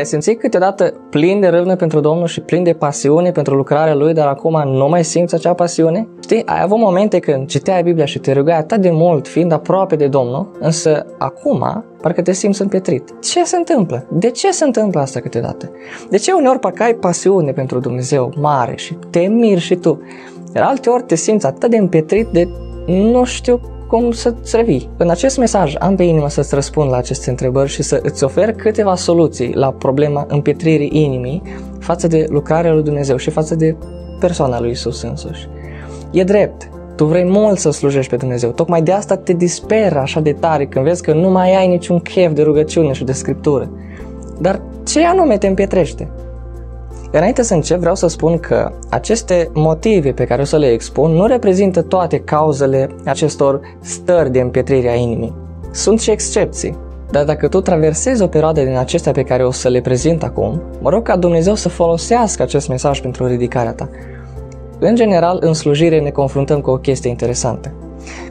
Te-ai simțit câteodată plin de râvnă pentru Domnul și plin de pasiune pentru lucrarea Lui, dar acum nu mai simți acea pasiune? Știi, ai avut momente când citeai Biblia și te rugai atât de mult, fiind aproape de Domnul, însă acum parcă te simți împietrit. Ce se întâmplă? De ce se întâmplă asta câteodată? De ce uneori parcă ai pasiune pentru Dumnezeu mare și te miri și tu? Iar alteori te simți atât de împietrit de nu știu cum să-ți revii. În acest mesaj am pe inimă să-ți răspund la aceste întrebări și să îți ofer câteva soluții la problema împietririi inimii față de lucrarea lui Dumnezeu și față de persoana lui Isus însuși. E drept, tu vrei mult să slujești pe Dumnezeu, tocmai de asta te disperă așa de tare când vezi că nu mai ai niciun chef de rugăciune și de scriptură. Dar ce anume te împietrește? Înainte să încep, vreau să spun că aceste motive pe care o să le expun nu reprezintă toate cauzele acestor stări de împietrire a inimii. Sunt și excepții. Dar dacă tu traversezi o perioadă din acestea pe care o să le prezint acum, mă rog ca Dumnezeu să folosească acest mesaj pentru ridicarea ta. În general, în slujire ne confruntăm cu o chestie interesantă.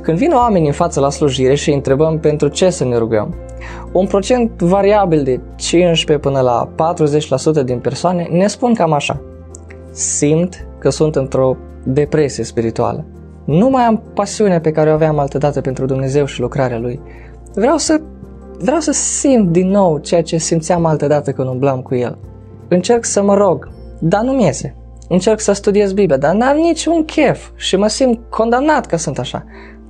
Când vin oameni în față la slujire și îi întrebăm pentru ce să ne rugăm, un procent variabil de 15 până la 40% din persoane ne spun cam așa. Simt că sunt într-o depresie spirituală. Nu mai am pasiunea pe care o aveam altădată pentru Dumnezeu și lucrarea Lui. Vreau să, vreau să simt din nou ceea ce simțeam altădată când umblam cu El. Încerc să mă rog, dar nu-mi iese. Încerc să studiez Biblia, dar n-am niciun chef și mă simt condamnat că sunt așa.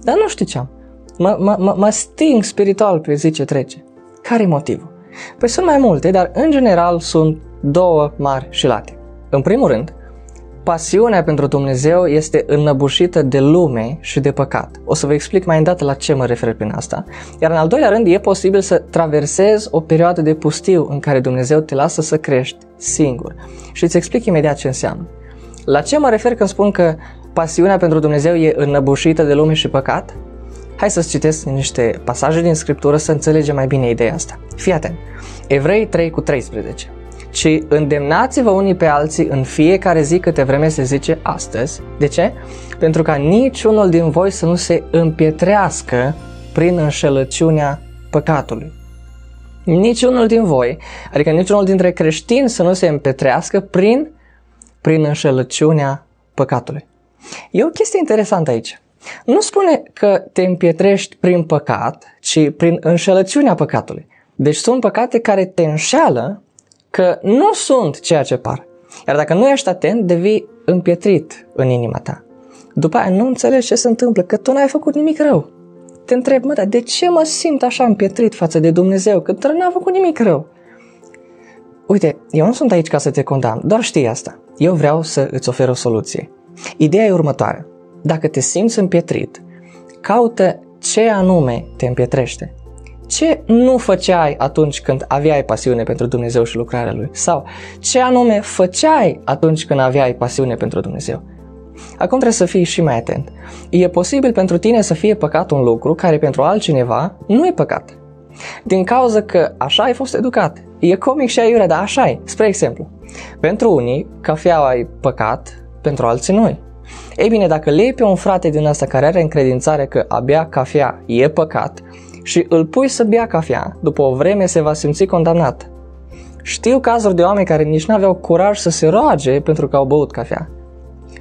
Dar nu știu ce am. Mă, mă, mă, mă sting spiritual pe zi ce trece. Care e motivul? Păi sunt mai multe, dar în general sunt două mari și late. În primul rând, pasiunea pentru Dumnezeu este înnăbușită de lume și de păcat. O să vă explic mai îndată la ce mă refer prin asta. Iar în al doilea rând, e posibil să traversezi o perioadă de pustiu în care Dumnezeu te lasă să crești singur. Și îți explic imediat ce înseamnă. La ce mă refer când spun că pasiunea pentru Dumnezeu e înnăbușită de lume și păcat? Hai să-ți citesc niște pasaje din Scriptură să înțelegem mai bine ideea asta. Fii atent. Evrei 3 cu 13. Și îndemnați-vă unii pe alții în fiecare zi câte vreme se zice astăzi. De ce? Pentru ca niciunul din voi să nu se împietrească prin înșelăciunea păcatului. Niciunul din voi, adică niciunul dintre creștini să nu se împietrească prin, prin înșelăciunea păcatului. E o chestie interesantă aici. Nu spune că te împietrești prin păcat, ci prin înșelăciunea păcatului. Deci sunt păcate care te înșeală că nu sunt ceea ce par. Iar dacă nu ești atent, devii împietrit în inima ta. După aia nu înțelegi ce se întâmplă, că tu n-ai făcut nimic rău. Te întreb, mă, dar de ce mă simt așa împietrit față de Dumnezeu, că tu n-a făcut nimic rău? Uite, eu nu sunt aici ca să te condamn, doar știi asta. Eu vreau să îți ofer o soluție. Ideea e următoarea. Dacă te simți împietrit, caută ce anume te împietrește. Ce nu făceai atunci când aveai pasiune pentru Dumnezeu și lucrarea Lui? Sau ce anume făceai atunci când aveai pasiune pentru Dumnezeu? Acum trebuie să fii și mai atent. E posibil pentru tine să fie păcat un lucru care pentru altcineva nu e păcat. Din cauza că așa ai fost educat. E comic și aiurea, dar așa e. Spre exemplu, pentru unii, cafeaua e păcat, pentru alții nu e. Ei bine, dacă lei pe un frate din ăsta care are încredințare că a bea cafea e păcat și îl pui să bea cafea, după o vreme se va simți condamnat. Știu cazuri de oameni care nici nu aveau curaj să se roage pentru că au băut cafea.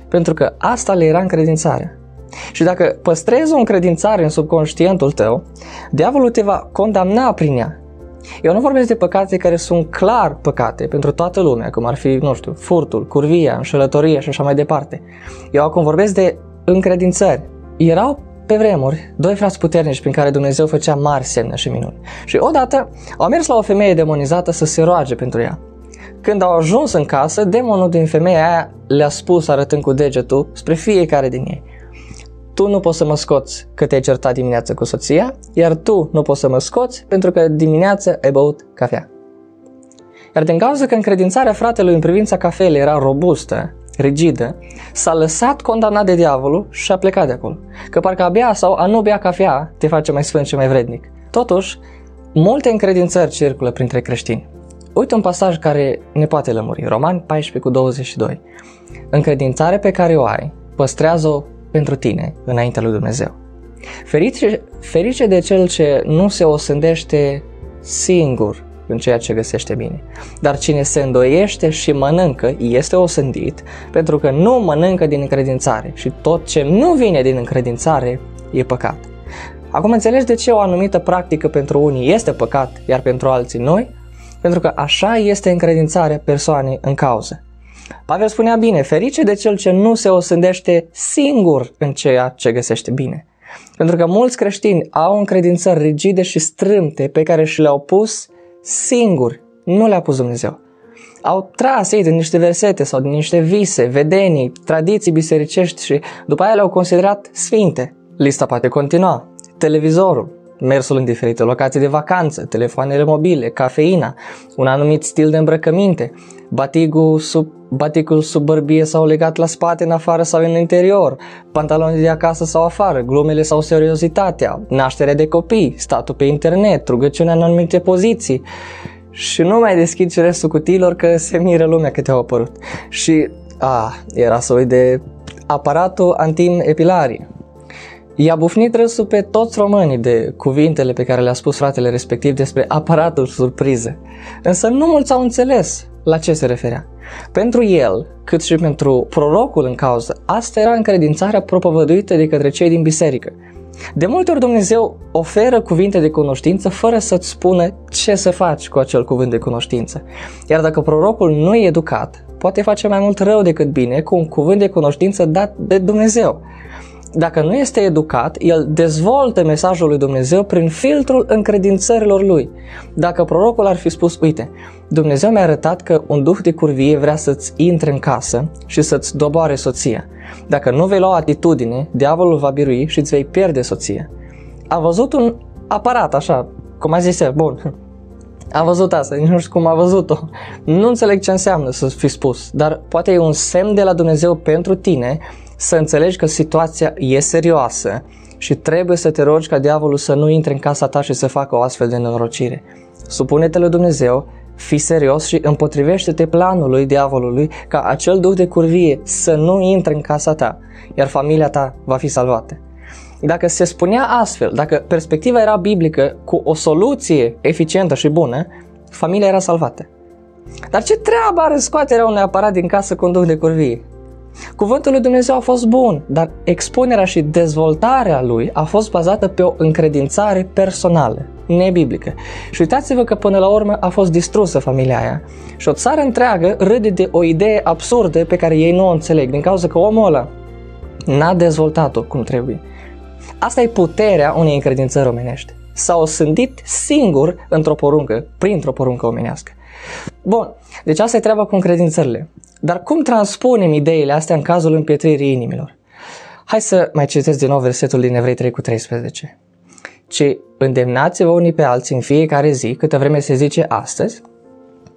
Pentru că asta le era încredințarea. Și dacă păstrezi o încredințare în subconștientul tău, diavolul te va condamna prin ea eu nu vorbesc de păcate care sunt clar păcate pentru toată lumea, cum ar fi, nu știu, furtul, curvia, înșelătoria și așa mai departe. Eu acum vorbesc de încredințări. Erau pe vremuri doi frați puternici prin care Dumnezeu făcea mari semne și minuni. Și odată au mers la o femeie demonizată să se roage pentru ea. Când au ajuns în casă, demonul din femeia aia le-a spus arătând cu degetul spre fiecare din ei tu nu poți să mă scoți că te-ai certat dimineața cu soția, iar tu nu poți să mă scoți pentru că dimineața ai băut cafea. Iar din cauza că încredințarea fratelui în privința cafelei era robustă, rigidă, s-a lăsat condamnat de diavolul și a plecat de acolo. Că parcă a bea sau a nu bea cafea te face mai sfânt și mai vrednic. Totuși, multe încredințări circulă printre creștini. Uite un pasaj care ne poate lămuri. Roman 14 cu 22. Încredințarea pe care o ai, păstrează-o pentru tine înaintea lui Dumnezeu. Ferice, ferice de cel ce nu se osândește singur în ceea ce găsește bine. Dar cine se îndoiește și mănâncă este osândit, pentru că nu mănâncă din încredințare și tot ce nu vine din încredințare e păcat. Acum înțelegi de ce o anumită practică pentru unii este păcat, iar pentru alții noi? Pentru că așa este încredințarea persoanei în cauză. Pavel spunea bine, ferice de cel ce nu se osândește singur în ceea ce găsește bine. Pentru că mulți creștini au încredințări rigide și strâmte pe care și le-au pus singuri, nu le-a pus Dumnezeu. Au tras ei din niște versete sau din niște vise, vedenii, tradiții bisericești și după aia le-au considerat sfinte. Lista poate continua. Televizorul, mersul în diferite locații de vacanță, telefoanele mobile, cafeina, un anumit stil de îmbrăcăminte, batigul sub, baticul sub bărbie sau legat la spate în afară sau în interior, pantaloni de acasă sau afară, glumele sau seriozitatea, nașterea de copii, statul pe internet, rugăciunea în anumite poziții. Și nu mai deschid și restul cutiilor că se miră lumea că te-au apărut. Și, a, era să uit de aparatul antim epilarii I-a bufnit râsul pe toți românii de cuvintele pe care le-a spus fratele respectiv despre aparatul surpriză. Însă nu mulți au înțeles la ce se referea. Pentru el, cât și pentru prorocul în cauză, asta era încredințarea propovăduită de către cei din biserică. De multe ori Dumnezeu oferă cuvinte de cunoștință fără să-ți spună ce să faci cu acel cuvânt de cunoștință. Iar dacă prorocul nu e educat, poate face mai mult rău decât bine cu un cuvânt de cunoștință dat de Dumnezeu dacă nu este educat, el dezvoltă mesajul lui Dumnezeu prin filtrul încredințărilor lui. Dacă prorocul ar fi spus, uite, Dumnezeu mi-a arătat că un duh de curvie vrea să-ți intre în casă și să-ți doboare soția. Dacă nu vei lua atitudine, diavolul va birui și îți vei pierde soția. A văzut un aparat așa, cum a zis el, bun, a văzut asta, nici nu știu cum a văzut-o. Nu înțeleg ce înseamnă să fi spus, dar poate e un semn de la Dumnezeu pentru tine să înțelegi că situația e serioasă și trebuie să te rogi ca diavolul să nu intre în casa ta și să facă o astfel de nenorocire. Supune-te lui Dumnezeu, fii serios și împotrivește-te planului diavolului ca acel duh de curvie să nu intre în casa ta, iar familia ta va fi salvată. Dacă se spunea astfel, dacă perspectiva era biblică cu o soluție eficientă și bună, familia era salvată. Dar ce treabă are scoaterea unui aparat din casă cu un duh de curvie? Cuvântul lui Dumnezeu a fost bun, dar expunerea și dezvoltarea lui a fost bazată pe o încredințare personală, nebiblică. Și uitați-vă că până la urmă a fost distrusă familia aia. Și o țară întreagă râde de o idee absurdă pe care ei nu o înțeleg, din cauza că omul ăla n-a dezvoltat-o cum trebuie. Asta e puterea unei încredințări omenești. S-a osândit singur într-o poruncă, printr-o poruncă omenească. Bun, deci asta e treaba cu încredințările. Dar cum transpunem ideile astea în cazul împietririi inimilor? Hai să mai citesc din nou versetul din Evrei 3 cu 13. Ci îndemnați-vă unii pe alții în fiecare zi, câtă vreme se zice astăzi,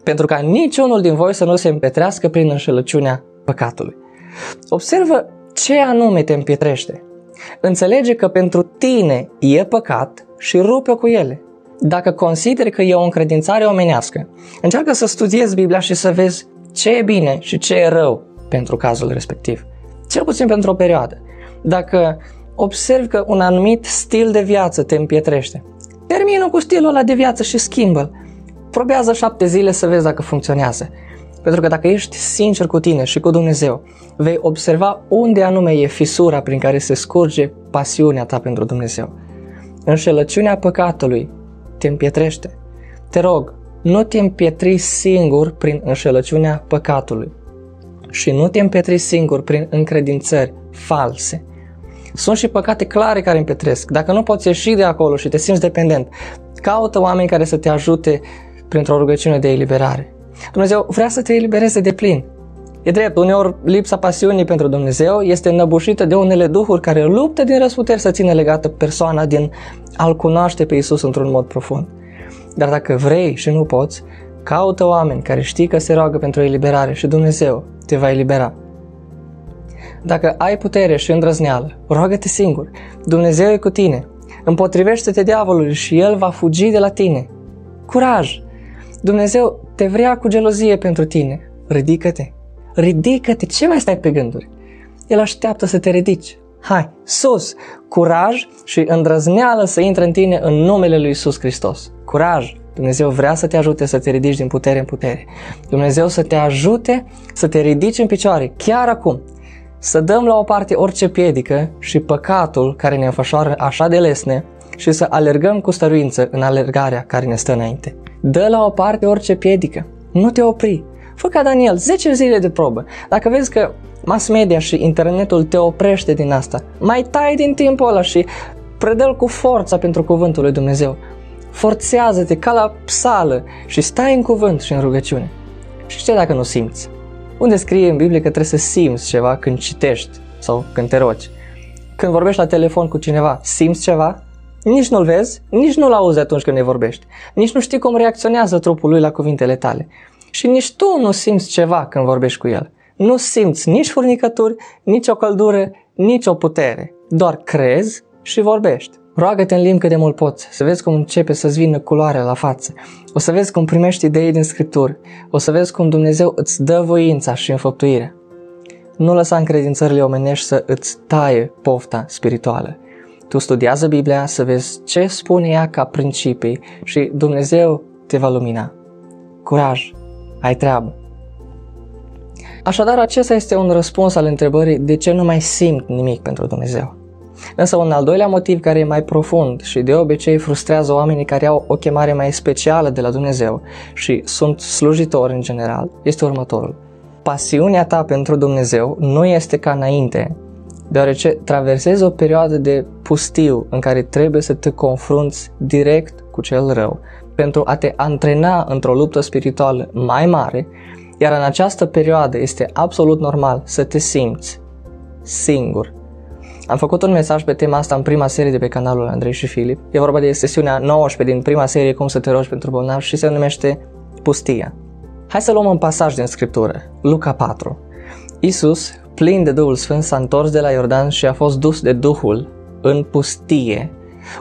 pentru ca niciunul din voi să nu se împetrească prin înșelăciunea păcatului. Observă ce anume te împietrește. Înțelege că pentru tine e păcat și rupe cu ele. Dacă consideri că e o încredințare omenească, încearcă să studiezi Biblia și să vezi ce e bine și ce e rău pentru cazul respectiv. Cel puțin pentru o perioadă. Dacă observi că un anumit stil de viață te împietrește, termină cu stilul ăla de viață și schimbă-l. Probează șapte zile să vezi dacă funcționează. Pentru că dacă ești sincer cu tine și cu Dumnezeu, vei observa unde anume e fisura prin care se scurge pasiunea ta pentru Dumnezeu. Înșelăciunea păcatului te împietrește. Te rog, nu te împietri singur prin înșelăciunea păcatului și nu te împietri singur prin încredințări false. Sunt și păcate clare care împietresc. Dacă nu poți ieși de acolo și te simți dependent, caută oameni care să te ajute printr-o rugăciune de eliberare. Dumnezeu vrea să te elibereze de plin. E drept, uneori lipsa pasiunii pentru Dumnezeu este înăbușită de unele duhuri care luptă din răsputeri să țină legată persoana din a-L cunoaște pe Isus într-un mod profund. Dar dacă vrei și nu poți, caută oameni care știi că se roagă pentru eliberare și Dumnezeu te va elibera. Dacă ai putere și îndrăzneală, roagă-te singur. Dumnezeu e cu tine. Împotrivește-te diavolului și el va fugi de la tine. Curaj! Dumnezeu te vrea cu gelozie pentru tine. Ridică-te! Ridică-te! Ce mai stai pe gânduri? El așteaptă să te ridici. Hai, sus! Curaj și îndrăzneală să intre în tine în numele lui Isus Hristos. Curaj! Dumnezeu vrea să te ajute să te ridici din putere în putere. Dumnezeu să te ajute să te ridici în picioare, chiar acum. Să dăm la o parte orice piedică și păcatul care ne înfășoară așa de lesne și să alergăm cu stăruință în alergarea care ne stă înainte. Dă la o parte orice piedică. Nu te opri. Fă ca Daniel, 10 zile de probă. Dacă vezi că mass media și internetul te oprește din asta, mai tai din timpul ăla și predă cu forța pentru cuvântul lui Dumnezeu. Forțează-te ca la psală și stai în cuvânt și în rugăciune. Și ce dacă nu simți? Unde scrie în Biblie că trebuie să simți ceva când citești sau când te rogi? Când vorbești la telefon cu cineva, simți ceva? Nici nu-l vezi, nici nu-l auzi atunci când ne vorbești. Nici nu știi cum reacționează trupul lui la cuvintele tale. Și nici tu nu simți ceva când vorbești cu el. Nu simți nici furnicături, nici o căldură, nici o putere. Doar crezi și vorbești. Roagă-te în limbi cât de mult poți, să vezi cum începe să-ți vină culoarea la față. O să vezi cum primești idei din Scripturi. O să vezi cum Dumnezeu îți dă voința și înfăptuirea. Nu lăsa încredințările omenești să îți taie pofta spirituală. Tu studiază Biblia să vezi ce spune ea ca principii și Dumnezeu te va lumina. Curaj, ai treabă. Așadar, acesta este un răspuns al întrebării de ce nu mai simt nimic pentru Dumnezeu. Însă un al doilea motiv care e mai profund și de obicei frustrează oamenii care au o chemare mai specială de la Dumnezeu și sunt slujitori în general este următorul. Pasiunea ta pentru Dumnezeu nu este ca înainte, deoarece traversezi o perioadă de pustiu în care trebuie să te confrunți direct cu cel rău pentru a te antrena într-o luptă spirituală mai mare, iar în această perioadă este absolut normal să te simți singur. Am făcut un mesaj pe tema asta în prima serie de pe canalul Andrei și Filip. E vorba de sesiunea 19 din prima serie Cum să te rogi pentru bolnavi și se numește Pustia. Hai să luăm un pasaj din Scriptură, Luca 4. Isus, plin de Duhul Sfânt, s-a întors de la Iordan și a fost dus de Duhul în pustie,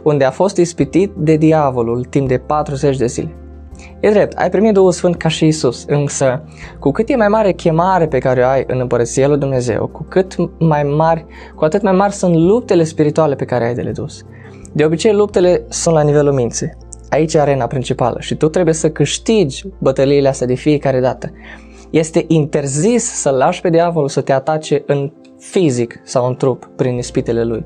unde a fost ispitit de diavolul timp de 40 de zile. E drept, ai primit Duhul Sfânt ca și Isus, însă cu cât e mai mare chemare pe care o ai în Împărăția lui Dumnezeu, cu cât mai mari, cu atât mai mari sunt luptele spirituale pe care ai de le dus. De obicei, luptele sunt la nivelul minții. Aici e arena principală și tu trebuie să câștigi bătăliile astea de fiecare dată. Este interzis să lași pe diavolul să te atace în fizic sau în trup prin ispitele lui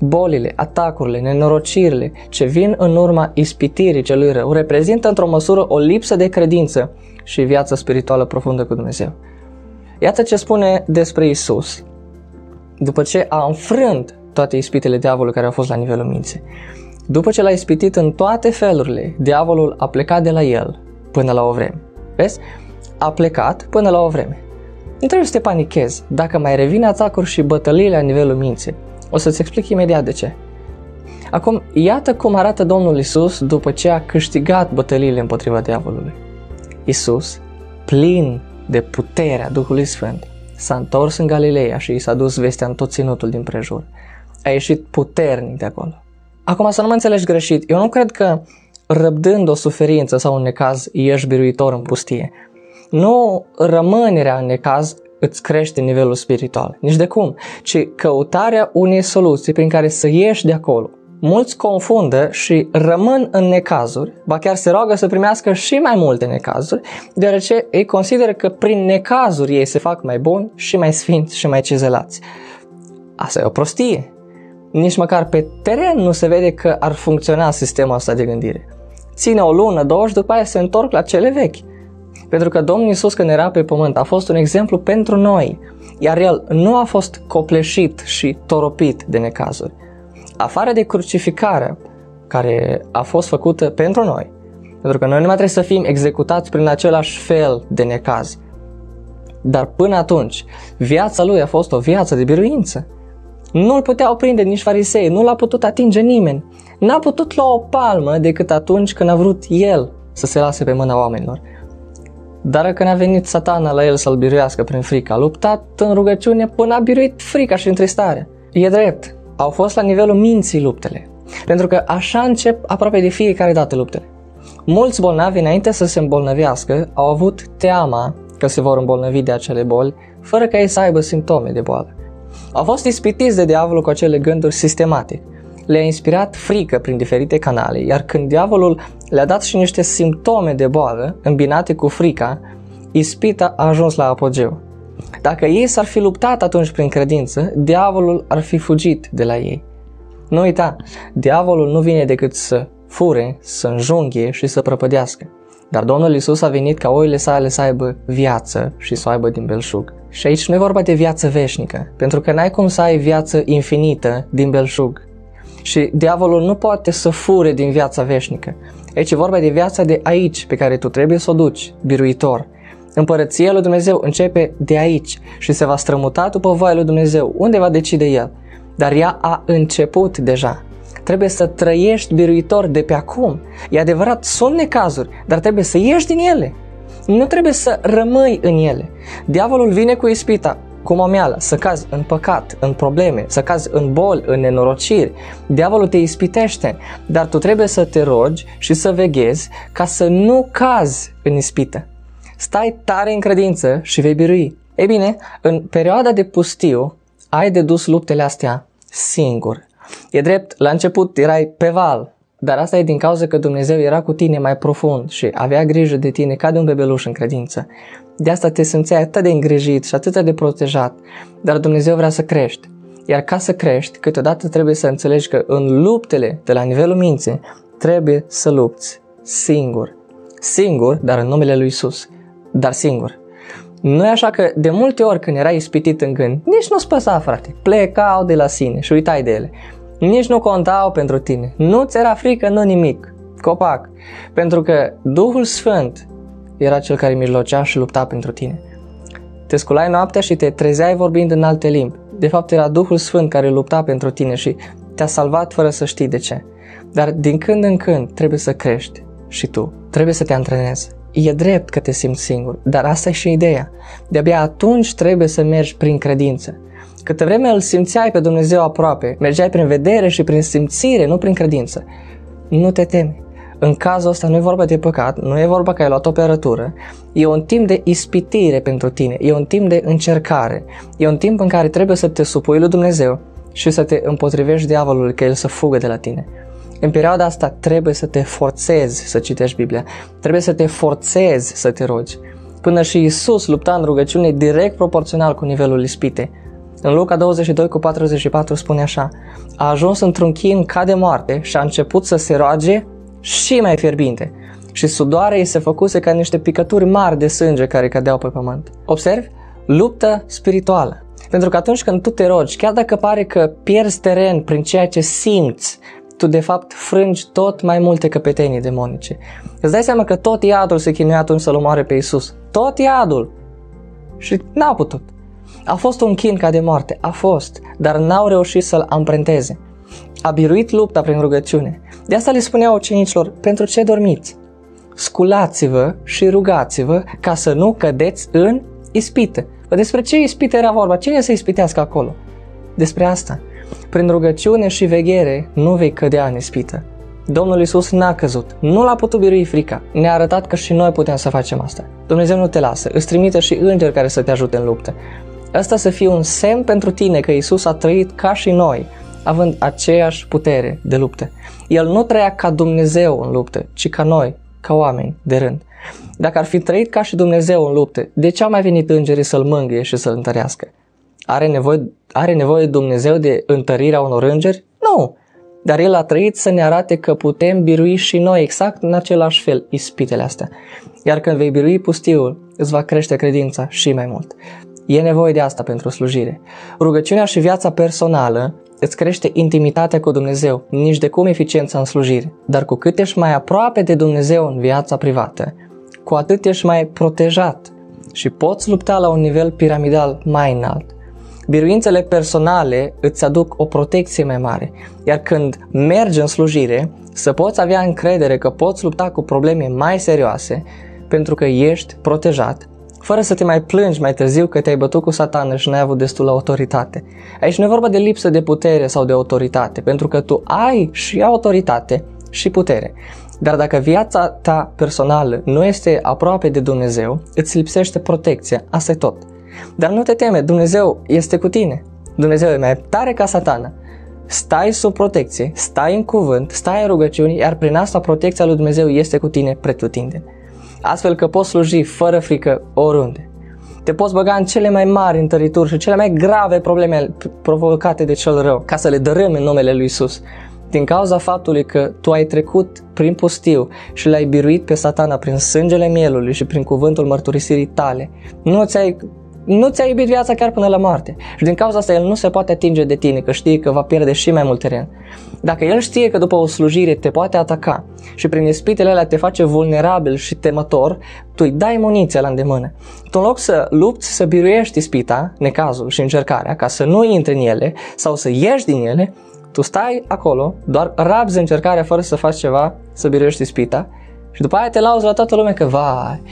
bolile, atacurile, nenorocirile ce vin în urma ispitirii celui rău reprezintă într-o măsură o lipsă de credință și viață spirituală profundă cu Dumnezeu. Iată ce spune despre Isus după ce a înfrânt toate ispitele diavolului care au fost la nivelul minții. După ce l-a ispitit în toate felurile, diavolul a plecat de la el până la o vreme. Vezi? A plecat până la o vreme. Nu trebuie să te panichezi dacă mai revine atacuri și bătăliile la nivelul minții. O să-ți explic imediat de ce. Acum, iată cum arată Domnul Isus după ce a câștigat bătăliile împotriva diavolului. Isus, plin de puterea Duhului Sfânt, s-a întors în Galileea și i s-a dus vestea în tot ținutul din prejur. A ieșit puternic de acolo. Acum să nu mă înțelegi greșit, eu nu cred că răbdând o suferință sau un necaz ești biruitor în pustie. Nu rămânerea în necaz îți crește nivelul spiritual. Nici de cum, ci căutarea unei soluții prin care să ieși de acolo. Mulți confundă și rămân în necazuri, ba chiar se roagă să primească și mai multe necazuri, deoarece ei consideră că prin necazuri ei se fac mai buni și mai sfinți și mai cizelați. Asta e o prostie. Nici măcar pe teren nu se vede că ar funcționa sistemul ăsta de gândire. Ține o lună, două și după aia se întorc la cele vechi. Pentru că Domnul Iisus când era pe pământ a fost un exemplu pentru noi, iar El nu a fost copleșit și toropit de necazuri. Afară de crucificarea care a fost făcută pentru noi, pentru că noi nu mai trebuie să fim executați prin același fel de necaz. Dar până atunci, viața lui a fost o viață de biruință. Nu-l puteau prinde nici farisei, nu l-a putut atinge nimeni. N-a putut lua o palmă decât atunci când a vrut el să se lase pe mâna oamenilor. Dar când a venit satana la el să-l biruiască prin frică, a luptat în rugăciune până a biruit frica și întristarea. E drept, au fost la nivelul minții luptele. Pentru că așa încep aproape de fiecare dată luptele. Mulți bolnavi, înainte să se îmbolnăvească, au avut teama că se vor îmbolnăvi de acele boli, fără ca ei să aibă simptome de boală. Au fost ispitiți de diavolul cu acele gânduri sistematic. Le-a inspirat frică prin diferite canale, iar când diavolul le-a dat și niște simptome de boală îmbinate cu frica, ispita a ajuns la apogeu. Dacă ei s-ar fi luptat atunci prin credință, diavolul ar fi fugit de la ei. Nu uita, diavolul nu vine decât să fure, să înjunghe și să prăpădească. Dar Domnul Isus a venit ca oile sale să aibă viață și să o aibă din belșug. Și aici nu e vorba de viață veșnică, pentru că n-ai cum să ai viață infinită din belșug. Și diavolul nu poate să fure din viața veșnică. Aici e vorba de viața de aici, pe care tu trebuie să o duci, biruitor. Împărăția lui Dumnezeu începe de aici și se va strămuta după voia lui Dumnezeu, unde va decide El. Dar ea a început deja. Trebuie să trăiești biruitor de pe acum. E adevărat, sunt necazuri, dar trebuie să ieși din ele. Nu trebuie să rămâi în ele. Diavolul vine cu ispita, cu momeala, să cazi în păcat, în probleme, să cazi în boli, în nenorociri. Diavolul te ispitește, dar tu trebuie să te rogi și să veghezi ca să nu cazi în ispită. Stai tare în credință și vei birui. Ei bine, în perioada de pustiu, ai de dus luptele astea singur. E drept, la început erai pe val, dar asta e din cauza că Dumnezeu era cu tine mai profund și avea grijă de tine ca de un bebeluș în credință. De asta te simțeai atât de îngrijit și atât de protejat, dar Dumnezeu vrea să crești. Iar ca să crești, câteodată trebuie să înțelegi că în luptele de la nivelul minții trebuie să lupți singur. Singur, dar în numele lui Isus. Dar singur. Nu e așa că de multe ori când erai ispitit în gând, nici nu-ți păsa, frate. Plecau de la sine și uitai de ele. Nici nu contau pentru tine. Nu ți era frică, nu nimic. Copac. Pentru că Duhul Sfânt era cel care mijlocea și lupta pentru tine. Te sculai noaptea și te trezeai vorbind în alte limbi. De fapt era Duhul Sfânt care lupta pentru tine și te-a salvat fără să știi de ce. Dar din când în când trebuie să crești și tu. Trebuie să te antrenezi. E drept că te simți singur, dar asta e și ideea. De-abia atunci trebuie să mergi prin credință. Câte vreme îl simțeai pe Dumnezeu aproape, mergeai prin vedere și prin simțire, nu prin credință. Nu te teme. În cazul ăsta nu e vorba de păcat, nu e vorba că ai luat o perătură, e un timp de ispitire pentru tine, e un timp de încercare, e un timp în care trebuie să te supui lui Dumnezeu și să te împotrivești diavolului că el să fugă de la tine. În perioada asta trebuie să te forțezi să citești Biblia, trebuie să te forțezi să te rogi. Până și Isus lupta în rugăciune direct proporțional cu nivelul ispitei. În Luca 22 cu 44 spune așa, a ajuns într-un chin ca de moarte și a început să se roage și mai fierbinte și sudoarea ei se făcuse ca niște picături mari de sânge care cădeau pe pământ. Observi? Luptă spirituală. Pentru că atunci când tu te rogi, chiar dacă pare că pierzi teren prin ceea ce simți, tu de fapt frângi tot mai multe căpetenii demonice. Îți dai seama că tot iadul se chinuia atunci să-l omoare pe Isus. Tot iadul! Și n-a putut. A fost un chin ca de moarte, a fost, dar n-au reușit să-l amprenteze. A biruit lupta prin rugăciune. De asta le spuneau ucenicilor, pentru ce dormiți? Sculați-vă și rugați-vă ca să nu cădeți în ispită. Despre ce ispită era vorba? Cine să ispitească acolo? Despre asta. Prin rugăciune și veghere nu vei cădea în ispită. Domnul Isus n-a căzut, nu l-a putut birui frica. Ne-a arătat că și noi putem să facem asta. Dumnezeu nu te lasă, îți trimite și îngeri care să te ajute în luptă. Asta să fie un semn pentru tine că Isus a trăit ca și noi, având aceeași putere de luptă. El nu trăia ca Dumnezeu în luptă, ci ca noi, ca oameni de rând. Dacă ar fi trăit ca și Dumnezeu în lupte, de ce au mai venit îngerii să-l mângâie și să-l întărească? Are nevoie, are nevoie Dumnezeu de întărirea unor îngeri? Nu! Dar El a trăit să ne arate că putem birui și noi exact în același fel ispitele astea. Iar când vei birui pustiul, îți va crește credința și mai mult. E nevoie de asta pentru slujire. Rugăciunea și viața personală îți crește intimitatea cu Dumnezeu, nici de cum eficiența în slujire. Dar cu cât ești mai aproape de Dumnezeu în viața privată, cu atât ești mai protejat și poți lupta la un nivel piramidal mai înalt. Biruințele personale îți aduc o protecție mai mare, iar când mergi în slujire, să poți avea încredere că poți lupta cu probleme mai serioase, pentru că ești protejat, fără să te mai plângi mai târziu că te-ai bătut cu satană și n-ai avut destul autoritate. Aici nu e vorba de lipsă de putere sau de autoritate, pentru că tu ai și autoritate și putere. Dar dacă viața ta personală nu este aproape de Dumnezeu, îți lipsește protecția, asta e tot. Dar nu te teme, Dumnezeu este cu tine. Dumnezeu e mai tare ca satana. stai sub protecție, stai în cuvânt, stai în rugăciuni, iar prin asta protecția lui Dumnezeu este cu tine pretutindeni. Astfel că poți sluji fără frică oriunde. Te poți băga în cele mai mari întărituri și cele mai grave probleme provocate de cel rău, ca să le dărâmi în numele lui Isus. Din cauza faptului că tu ai trecut prin pustiu și l-ai biruit pe satana prin sângele mielului și prin cuvântul mărturisirii tale, nu ți-ai nu ți-a iubit viața chiar până la moarte. Și din cauza asta el nu se poate atinge de tine, că știe că va pierde și mai mult teren. Dacă el știe că după o slujire te poate ataca și prin ispitele alea te face vulnerabil și temător, tu îi dai muniția la îndemână. Tu în loc să lupți să biruiești ispita, necazul și încercarea, ca să nu intri în ele sau să ieși din ele, tu stai acolo, doar rabzi încercarea fără să faci ceva, să biruiești ispita și după aia te lauzi la toată lumea că, vai,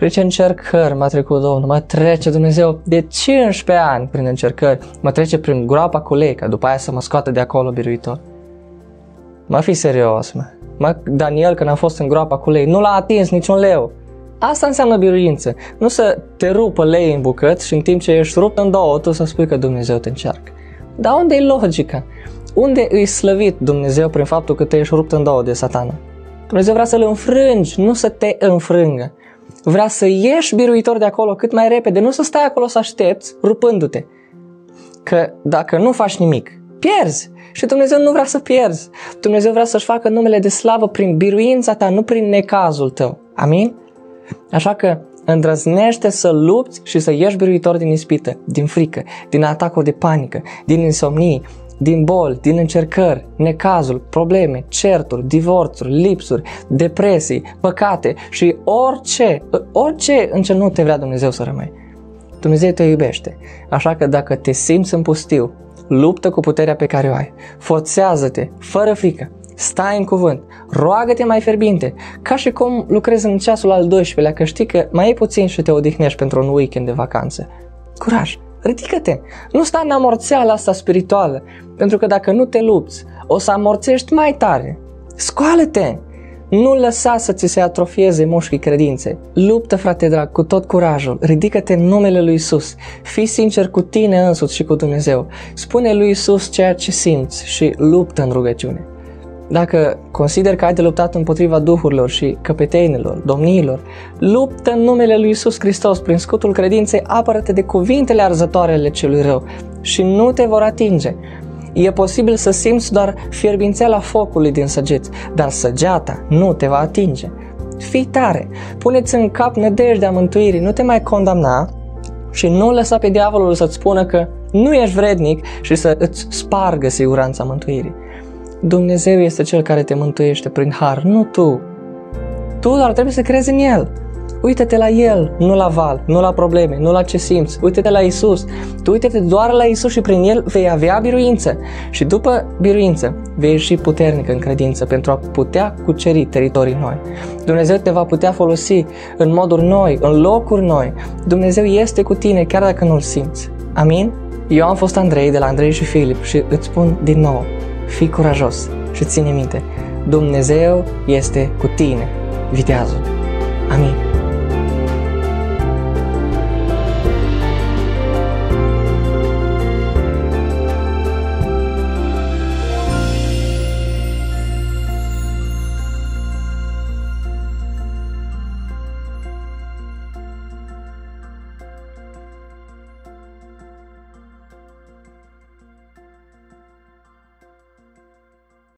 prin ce încercări m-a trecut Domnul, mă trece Dumnezeu de 15 ani prin încercări, mă trece prin groapa cu lei, ca după aia să mă scoată de acolo biruitor. Mă fi serios, mă. mă Daniel, când a fost în groapa cu lei, nu l-a atins niciun leu. Asta înseamnă biruință. Nu să te rupă lei în bucăți și în timp ce ești rupt în două, tu să spui că Dumnezeu te încearcă. Dar unde e logica? Unde îi slăvit Dumnezeu prin faptul că te ești rupt în două de satana? Dumnezeu vrea să-l înfrângi, nu să te înfrângă vrea să ieși biruitor de acolo cât mai repede, nu să stai acolo să aștepți rupându-te. Că dacă nu faci nimic, pierzi. Și Dumnezeu nu vrea să pierzi. Dumnezeu vrea să-și facă numele de slavă prin biruința ta, nu prin necazul tău. Amin? Așa că îndrăznește să lupți și să ieși biruitor din ispită, din frică, din atacuri de panică, din insomnii, din boli, din încercări, necazuri, probleme, certuri, divorțuri, lipsuri, depresii, păcate și orice, orice în ce nu te vrea Dumnezeu să rămâi. Dumnezeu te iubește, așa că dacă te simți în pustiu, luptă cu puterea pe care o ai, forțează-te, fără frică, stai în cuvânt, roagă-te mai ferbinte, ca și cum lucrezi în ceasul al 12-lea, că știi că mai e puțin și te odihnești pentru un weekend de vacanță. Curaj! Ridică-te. Nu sta în amorțeala asta spirituală, pentru că dacă nu te lupți, o să amorțești mai tare. Scoală-te! Nu lăsa să ți se atrofieze mușchii credinței. Luptă, frate drag, cu tot curajul. Ridică-te în numele lui Isus. Fii sincer cu tine însuți și cu Dumnezeu. Spune lui Isus ceea ce simți și luptă în rugăciune. Dacă consider că ai de luptat împotriva duhurilor și căpetenilor, domniilor, luptă în numele lui Isus Hristos prin scutul credinței, apără-te de cuvintele arzătoare ale celui rău și nu te vor atinge. E posibil să simți doar fierbințeala focului din săgeți, dar săgeata nu te va atinge. Fii tare, puneți în cap nădejdea mântuirii, nu te mai condamna și nu lăsa pe diavolul să-ți spună că nu ești vrednic și să îți spargă siguranța mântuirii. Dumnezeu este Cel care te mântuiește prin har, nu tu. Tu doar trebuie să crezi în El. Uită-te la El, nu la val, nu la probleme, nu la ce simți. Uită-te la Isus. Tu uită-te doar la Isus și prin El vei avea biruință. Și după biruință vei ieși puternic în credință pentru a putea cuceri teritorii noi. Dumnezeu te va putea folosi în moduri noi, în locuri noi. Dumnezeu este cu tine chiar dacă nu-L simți. Amin? Eu am fost Andrei de la Andrei și Filip și îți spun din nou, fii curajos și ține minte, Dumnezeu este cu tine, viteazul.